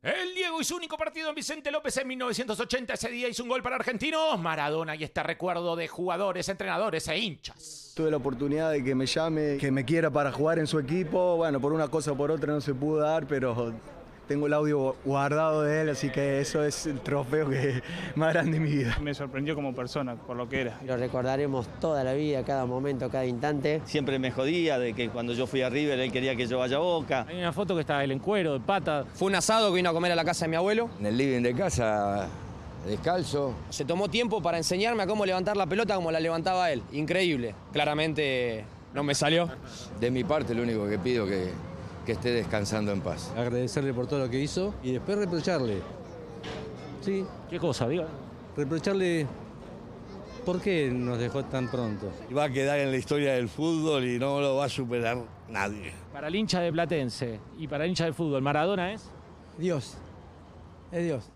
El Diego hizo único partido en Vicente López en 1980. Ese día hizo un gol para Argentinos. Maradona y este recuerdo de jugadores, entrenadores e hinchas. Tuve la oportunidad de que me llame, que me quiera para jugar en su equipo. Bueno, por una cosa o por otra no se pudo dar, pero tengo el audio guardado de él, así que eso es el trofeo que más grande de mi vida. Me sorprendió como persona, por lo que era. Lo recordaremos toda la vida, cada momento, cada instante. Siempre me jodía de que cuando yo fui a River él quería que yo vaya a Boca. Hay una foto que está él en cuero, de pata. Fue un asado que vino a comer a la casa de mi abuelo. En el living de casa, descalzo. Se tomó tiempo para enseñarme a cómo levantar la pelota como la levantaba él. Increíble. Claramente no me salió. De mi parte, lo único que pido que que esté descansando en paz. Agradecerle por todo lo que hizo y después reprocharle. Sí. ¿Qué cosa, diga? Reprocharle por qué nos dejó tan pronto. Va a quedar en la historia del fútbol y no lo va a superar nadie. Para el hincha de Platense y para el hincha del fútbol, ¿Maradona es? Dios. Es Dios.